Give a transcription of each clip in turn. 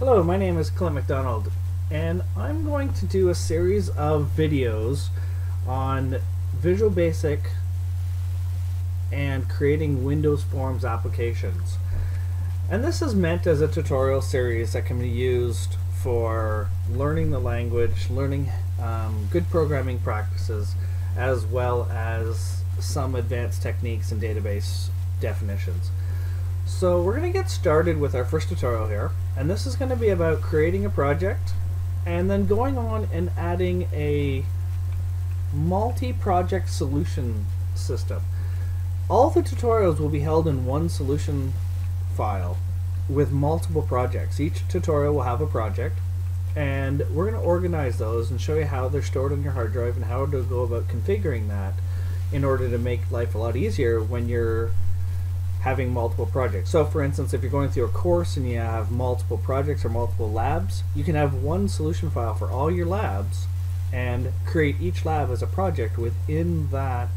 Hello, my name is Clint MacDonald, and I'm going to do a series of videos on Visual Basic and creating Windows Forms applications. And this is meant as a tutorial series that can be used for learning the language, learning um, good programming practices, as well as some advanced techniques and database definitions. So we're going to get started with our first tutorial here, and this is going to be about creating a project and then going on and adding a multi-project solution system. All the tutorials will be held in one solution file with multiple projects. Each tutorial will have a project and we're going to organize those and show you how they're stored on your hard drive and how to go about configuring that in order to make life a lot easier when you're having multiple projects. So for instance, if you're going through a course and you have multiple projects or multiple labs, you can have one solution file for all your labs and create each lab as a project within that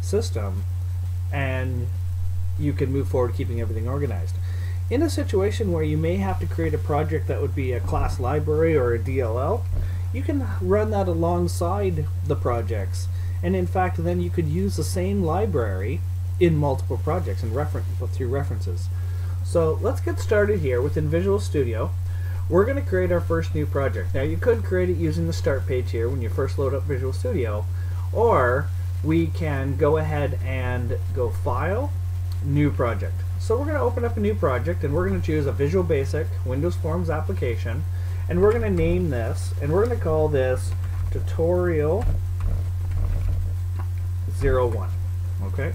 system and you can move forward keeping everything organized. In a situation where you may have to create a project that would be a class library or a DLL, you can run that alongside the projects. And in fact, then you could use the same library in multiple projects and through references. So let's get started here within Visual Studio. We're going to create our first new project. Now you could create it using the start page here when you first load up Visual Studio, or we can go ahead and go File, New Project. So we're going to open up a new project and we're going to choose a Visual Basic Windows Forms application and we're going to name this and we're going to call this Tutorial 01. Okay?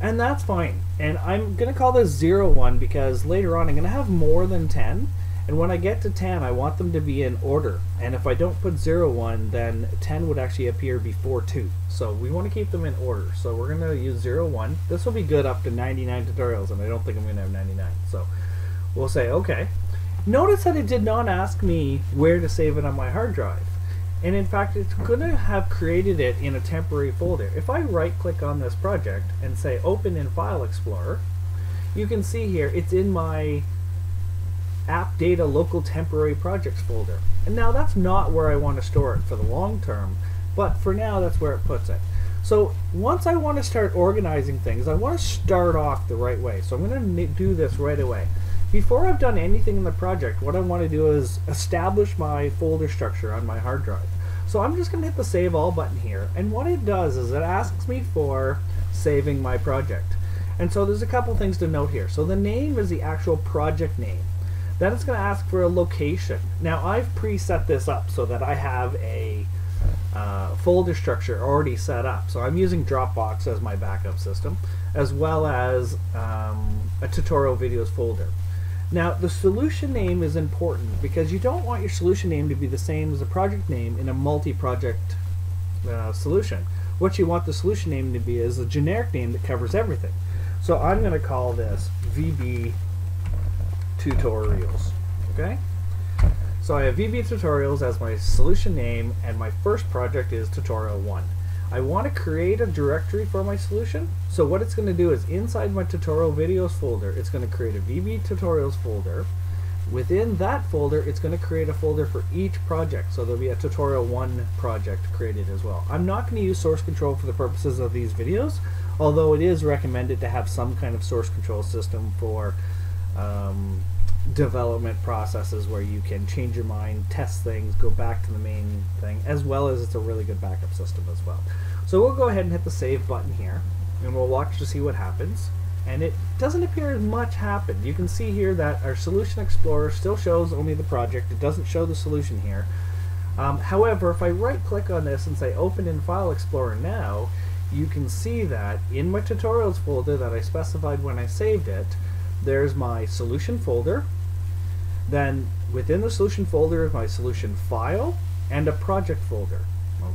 And that's fine. And I'm going to call this 01 because later on I'm going to have more than 10 and when I get to 10, I want them to be in order. And if I don't put 0, 1, then 10 would actually appear before 2. So we want to keep them in order. So we're going to use 0, 1. This will be good up to 99 tutorials, and I don't think I'm going to have 99. So we'll say OK. Notice that it did not ask me where to save it on my hard drive. And in fact, it's going to have created it in a temporary folder. If I right click on this project and say Open in File Explorer, you can see here it's in my app data local temporary projects folder. And now that's not where I want to store it for the long term, but for now that's where it puts it. So once I want to start organizing things, I want to start off the right way. So I'm going to do this right away. Before I've done anything in the project, what I want to do is establish my folder structure on my hard drive. So I'm just going to hit the Save All button here, and what it does is it asks me for saving my project. And so there's a couple things to note here. So the name is the actual project name. Then it's going to ask for a location. Now I've preset this up so that I have a uh, folder structure already set up. So I'm using Dropbox as my backup system, as well as um, a tutorial videos folder. Now the solution name is important because you don't want your solution name to be the same as the project name in a multi-project uh, solution. What you want the solution name to be is a generic name that covers everything. So I'm going to call this VB tutorials. Okay? So I have VB tutorials as my solution name and my first project is tutorial 1. I want to create a directory for my solution. So what it's going to do is inside my tutorial videos folder, it's going to create a VB tutorials folder. Within that folder, it's going to create a folder for each project. So there'll be a tutorial 1 project created as well. I'm not going to use source control for the purposes of these videos, although it is recommended to have some kind of source control system for um, development processes where you can change your mind, test things, go back to the main thing, as well as it's a really good backup system as well. So we'll go ahead and hit the save button here, and we'll watch to see what happens. And it doesn't appear as much happened. You can see here that our Solution Explorer still shows only the project. It doesn't show the solution here. Um, however, if I right click on this and say Open in File Explorer now, you can see that in my tutorials folder that I specified when I saved it, there's my solution folder. Then within the solution folder is my solution file and a project folder.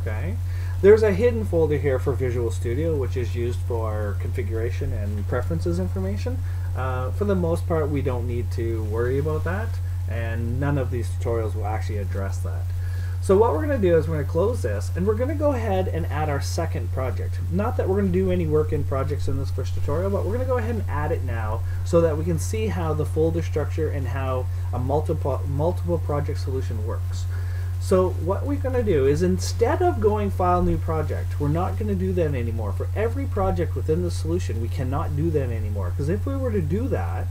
Okay. There's a hidden folder here for Visual Studio, which is used for configuration and preferences information. Uh, for the most part, we don't need to worry about that, and none of these tutorials will actually address that. So what we're going to do is we're going to close this and we're going to go ahead and add our second project. Not that we're going to do any work in projects in this first tutorial, but we're going to go ahead and add it now so that we can see how the folder structure and how a multiple, multiple project solution works. So what we're going to do is instead of going file new project, we're not going to do that anymore. For every project within the solution, we cannot do that anymore. Because if we were to do that,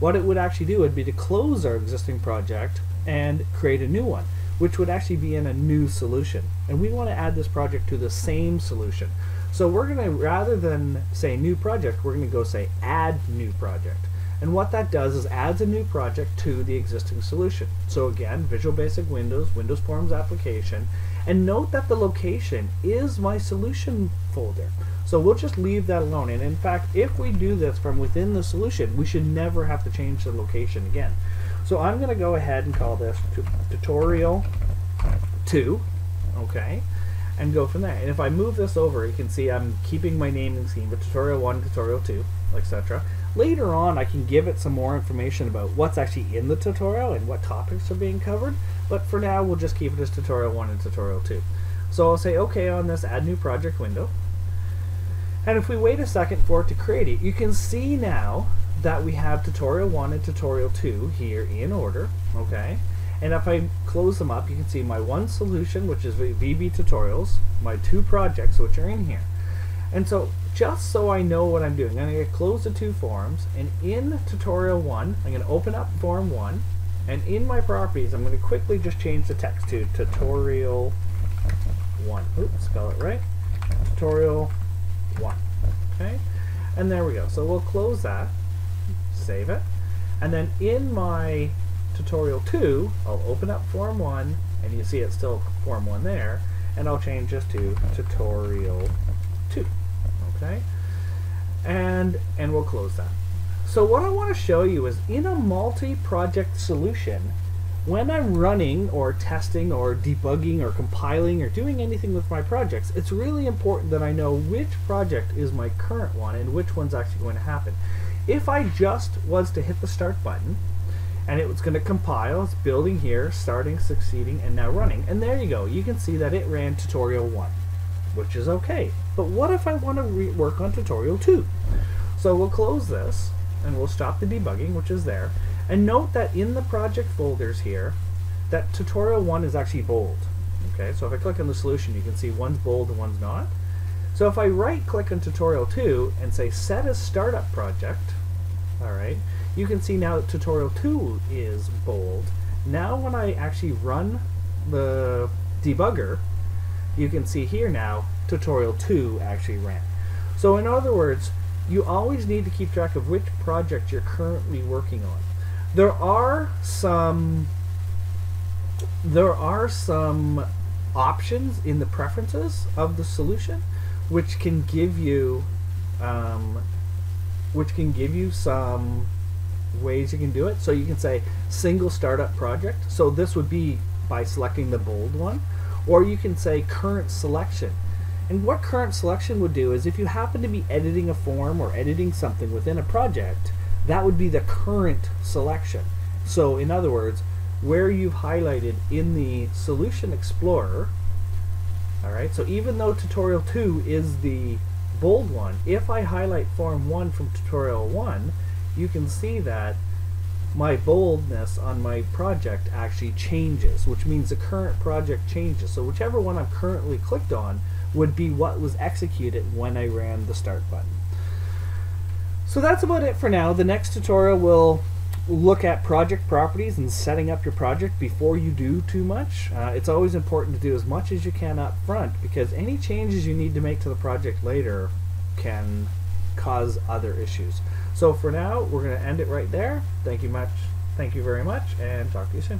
what it would actually do would be to close our existing project and create a new one which would actually be in a new solution. And we want to add this project to the same solution. So we're going to, rather than say new project, we're going to go say add new project. And what that does is adds a new project to the existing solution. So again, Visual Basic Windows, Windows Forms application, and note that the location is my solution folder. So we'll just leave that alone. And in fact, if we do this from within the solution, we should never have to change the location again. So I'm going to go ahead and call this tutorial 2, okay, and go from there. And if I move this over, you can see I'm keeping my naming scheme, but tutorial 1, tutorial 2, etc. Later on, I can give it some more information about what's actually in the tutorial and what topics are being covered, but for now, we'll just keep it as tutorial 1 and tutorial 2. So I'll say OK on this Add New Project window. And if we wait a second for it to create it, you can see now that we have tutorial 1 and tutorial 2 here in order, okay? And if I close them up, you can see my one solution, which is VB tutorials, my two projects, which are in here. And so, just so I know what I'm doing, I'm going to close the two forms, and in tutorial 1, I'm going to open up form 1, and in my properties, I'm going to quickly just change the text to tutorial 1. Oops, spell it right. Tutorial 1. Okay? And there we go. So we'll close that save it. And then in my tutorial 2, I'll open up form 1, and you see it's still form 1 there, and I'll change this to tutorial 2. Okay? And, and we'll close that. So what I want to show you is in a multi-project solution, when I'm running or testing or debugging or compiling or doing anything with my projects, it's really important that I know which project is my current one and which one's actually going to happen. If I just was to hit the start button, and it was going to compile, it's building here, starting, succeeding, and now running. And there you go. You can see that it ran tutorial 1, which is okay. But what if I want to work on tutorial 2? So we'll close this, and we'll stop the debugging, which is there. And note that in the project folders here, that tutorial 1 is actually bold. Okay, so if I click on the solution, you can see one's bold and one's not. So if I right click on tutorial 2 and say set as startup project, all right, you can see now that tutorial 2 is bold. Now when I actually run the debugger, you can see here now tutorial 2 actually ran. So in other words, you always need to keep track of which project you're currently working on. There are some there are some options in the preferences of the solution which can give you um, which can give you some ways you can do it. So you can say single startup project. So this would be by selecting the bold one. Or you can say current selection. And what current selection would do is if you happen to be editing a form or editing something within a project, that would be the current selection. So in other words, where you've highlighted in the Solution Explorer, Alright, so even though tutorial 2 is the bold one, if I highlight form 1 from tutorial 1, you can see that my boldness on my project actually changes, which means the current project changes. So whichever one I'm currently clicked on would be what was executed when I ran the start button. So that's about it for now. The next tutorial will look at project properties and setting up your project before you do too much. Uh, it's always important to do as much as you can up front because any changes you need to make to the project later can cause other issues. So for now, we're going to end it right there. Thank you much. Thank you very much and talk to you soon.